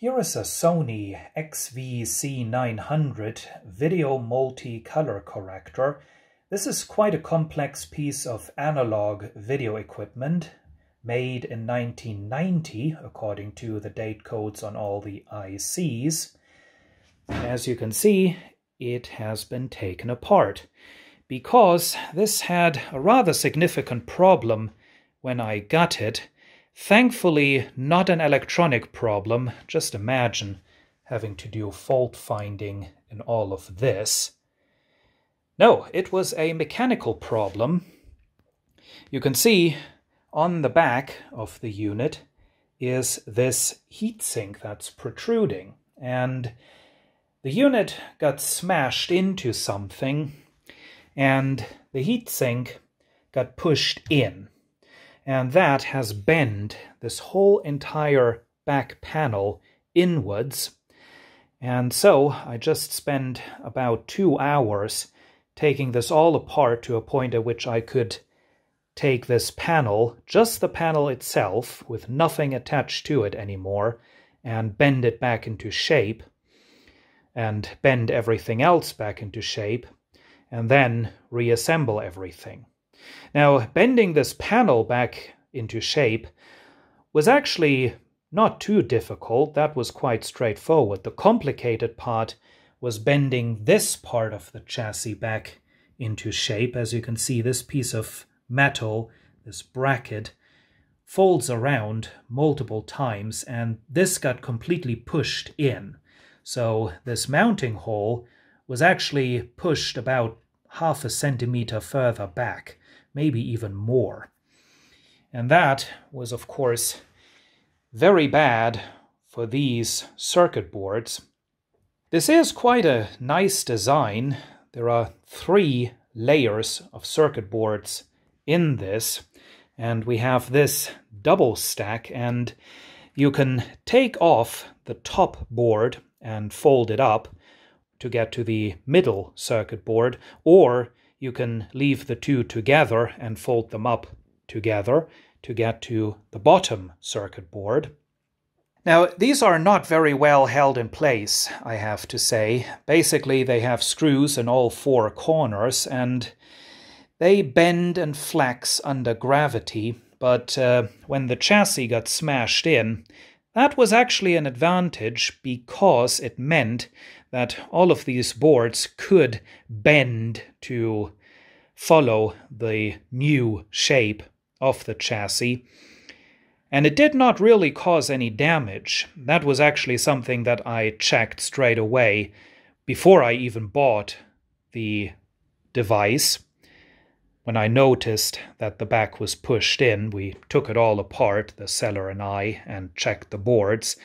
Here is a Sony XVC900 video multi-color corrector. This is quite a complex piece of analog video equipment made in 1990 according to the date codes on all the ICs. As you can see, it has been taken apart because this had a rather significant problem when I got it Thankfully, not an electronic problem. Just imagine having to do fault finding in all of this. No, it was a mechanical problem. You can see on the back of the unit is this heatsink that's protruding. And the unit got smashed into something and the heatsink got pushed in and that has bent this whole entire back panel inwards. And so I just spent about two hours taking this all apart to a point at which I could take this panel, just the panel itself, with nothing attached to it anymore, and bend it back into shape, and bend everything else back into shape, and then reassemble everything. Now, bending this panel back into shape was actually not too difficult. That was quite straightforward. The complicated part was bending this part of the chassis back into shape. As you can see, this piece of metal, this bracket, folds around multiple times and this got completely pushed in. So this mounting hole was actually pushed about half a centimeter further back maybe even more. And that was, of course, very bad for these circuit boards. This is quite a nice design. There are three layers of circuit boards in this, and we have this double stack, and you can take off the top board and fold it up to get to the middle circuit board, or you can leave the two together and fold them up together to get to the bottom circuit board. Now, these are not very well held in place, I have to say. Basically, they have screws in all four corners and they bend and flex under gravity, but uh, when the chassis got smashed in, that was actually an advantage because it meant that all of these boards could bend to follow the new shape of the chassis. And it did not really cause any damage. That was actually something that I checked straight away before I even bought the device. When I noticed that the back was pushed in, we took it all apart, the seller and I, and checked the boards.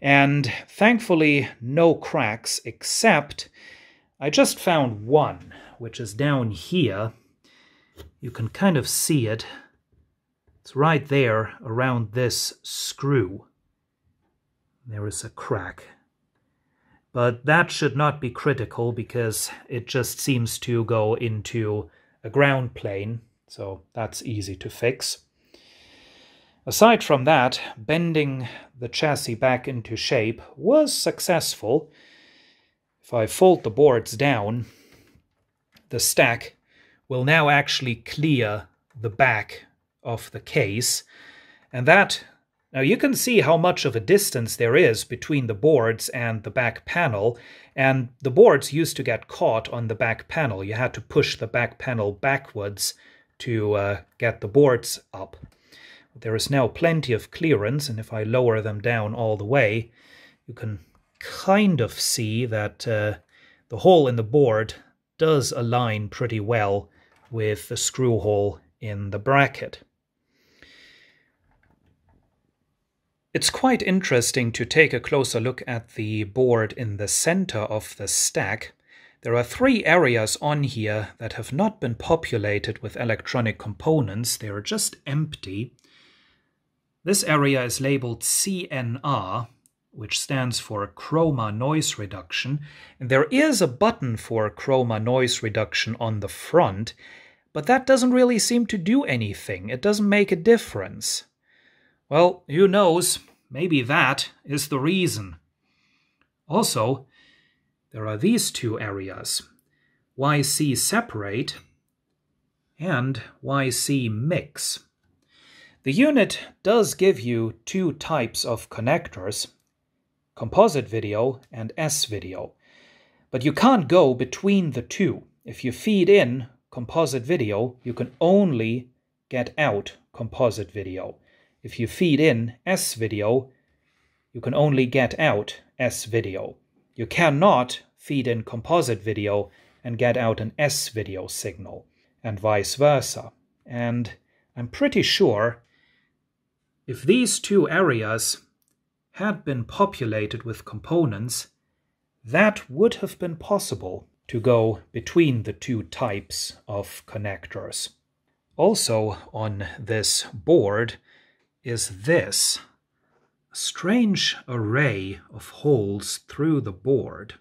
And thankfully no cracks except I just found one which is down here. You can kind of see it. It's right there around this screw. There is a crack. But that should not be critical because it just seems to go into a ground plane so that's easy to fix Aside from that, bending the chassis back into shape was successful. If I fold the boards down, the stack will now actually clear the back of the case. And that, now you can see how much of a distance there is between the boards and the back panel. And the boards used to get caught on the back panel. You had to push the back panel backwards to uh, get the boards up. There is now plenty of clearance, and if I lower them down all the way, you can kind of see that uh, the hole in the board does align pretty well with the screw hole in the bracket. It's quite interesting to take a closer look at the board in the center of the stack. There are three areas on here that have not been populated with electronic components. They are just empty. This area is labeled CNR, which stands for Chroma Noise Reduction. And there is a button for Chroma Noise Reduction on the front, but that doesn't really seem to do anything. It doesn't make a difference. Well, who knows? Maybe that is the reason. Also, there are these two areas, YC separate and YC mix. The unit does give you two types of connectors, composite video and S-video, but you can't go between the two. If you feed in composite video, you can only get out composite video. If you feed in S-video, you can only get out S-video. You cannot feed in composite video and get out an S-video signal, and vice versa. And I'm pretty sure if these two areas had been populated with components, that would have been possible to go between the two types of connectors. Also on this board is this strange array of holes through the board.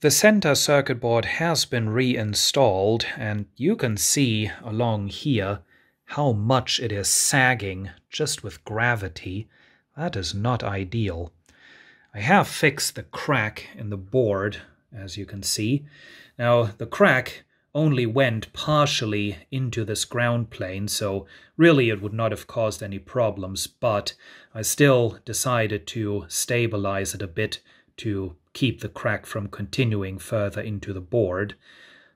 The center circuit board has been reinstalled and you can see along here how much it is sagging just with gravity. That is not ideal. I have fixed the crack in the board, as you can see. Now, the crack only went partially into this ground plane, so really it would not have caused any problems, but I still decided to stabilize it a bit to keep the crack from continuing further into the board.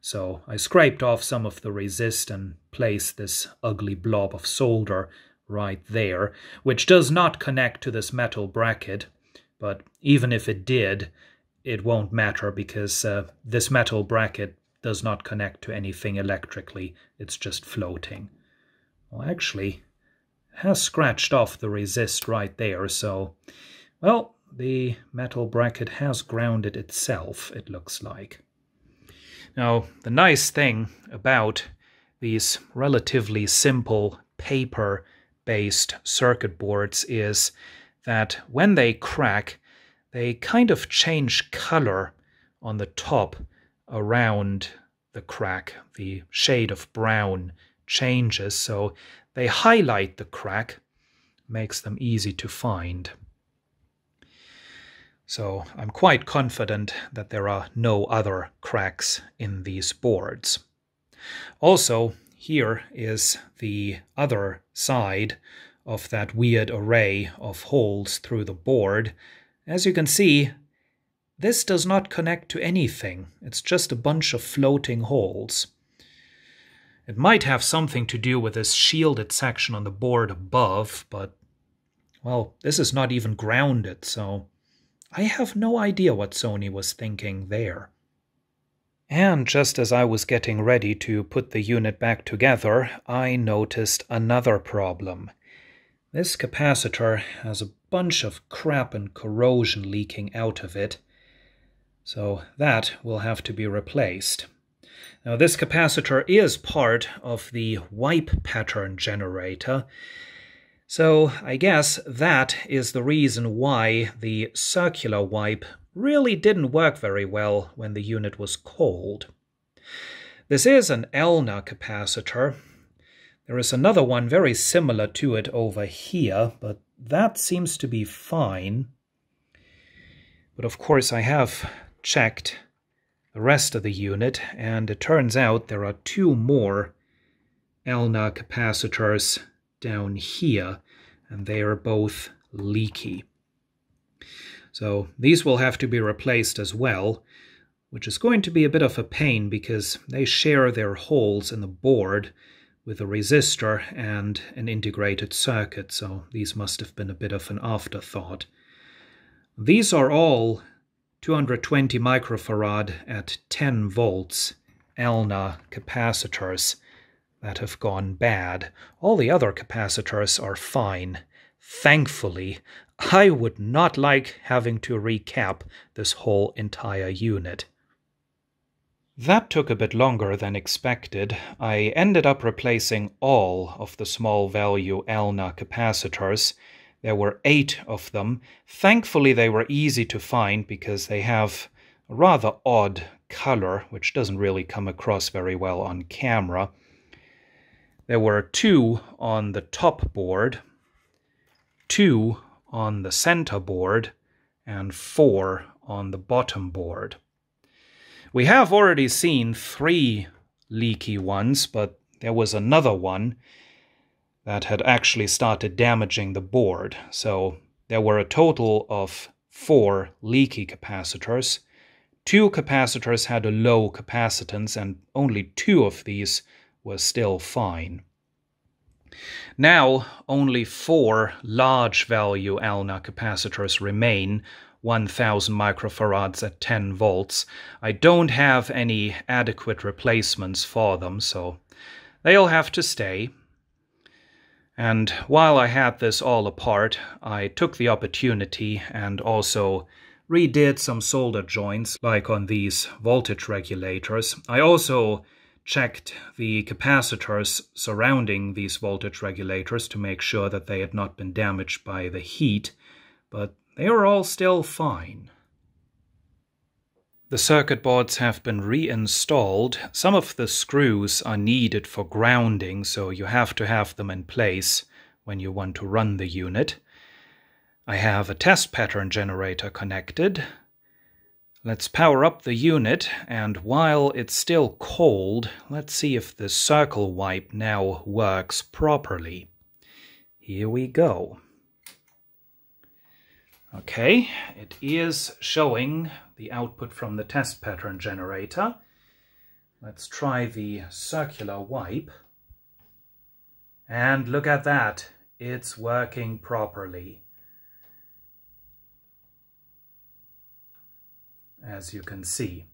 So I scraped off some of the resist and placed this ugly blob of solder right there, which does not connect to this metal bracket, but even if it did, it won't matter because uh, this metal bracket does not connect to anything electrically, it's just floating. Well, actually, has scratched off the resist right there, so, well, the metal bracket has grounded itself, it looks like. Now, the nice thing about these relatively simple paper-based circuit boards is that when they crack, they kind of change color on the top around the crack. The shade of brown changes, so they highlight the crack, makes them easy to find. So I'm quite confident that there are no other cracks in these boards. Also, here is the other side of that weird array of holes through the board. As you can see, this does not connect to anything. It's just a bunch of floating holes. It might have something to do with this shielded section on the board above, but, well, this is not even grounded, so I have no idea what Sony was thinking there. And just as I was getting ready to put the unit back together, I noticed another problem. This capacitor has a bunch of crap and corrosion leaking out of it, so that will have to be replaced. Now this capacitor is part of the wipe pattern generator, so I guess that is the reason why the circular wipe really didn't work very well when the unit was cold. This is an Elna capacitor, there is another one very similar to it over here, but that seems to be fine. But of course I have checked the rest of the unit, and it turns out there are two more Elna capacitors down here, and they are both leaky. So these will have to be replaced as well, which is going to be a bit of a pain because they share their holes in the board, with a resistor and an integrated circuit, so these must have been a bit of an afterthought. These are all 220 microfarad at 10 volts Elna capacitors that have gone bad. All the other capacitors are fine. Thankfully, I would not like having to recap this whole entire unit. That took a bit longer than expected. I ended up replacing all of the small value Elna capacitors. There were eight of them. Thankfully, they were easy to find because they have a rather odd color, which doesn't really come across very well on camera. There were two on the top board, two on the center board and 4 on the bottom board. We have already seen three leaky ones, but there was another one that had actually started damaging the board. So there were a total of four leaky capacitors. Two capacitors had a low capacitance, and only two of these were still fine. Now, only four large value Elna capacitors remain, 1000 microfarads at 10 volts. I don't have any adequate replacements for them, so they'll have to stay. And while I had this all apart, I took the opportunity and also redid some solder joints, like on these voltage regulators. I also checked the capacitors surrounding these voltage regulators to make sure that they had not been damaged by the heat, but they are all still fine. The circuit boards have been reinstalled. Some of the screws are needed for grounding, so you have to have them in place when you want to run the unit. I have a test pattern generator connected. Let's power up the unit, and while it's still cold, let's see if the circle wipe now works properly. Here we go. Okay, it is showing the output from the test pattern generator. Let's try the circular wipe. And look at that, it's working properly. As you can see.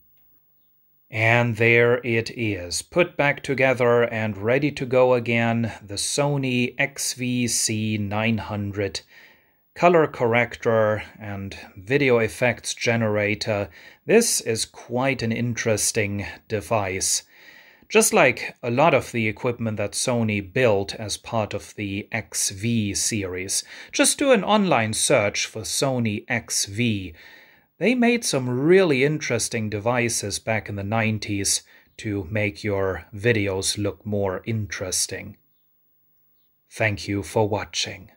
And there it is, put back together and ready to go again, the Sony XVC900 color corrector and video effects generator. This is quite an interesting device. Just like a lot of the equipment that Sony built as part of the XV series, just do an online search for Sony XV. They made some really interesting devices back in the 90s to make your videos look more interesting. Thank you for watching.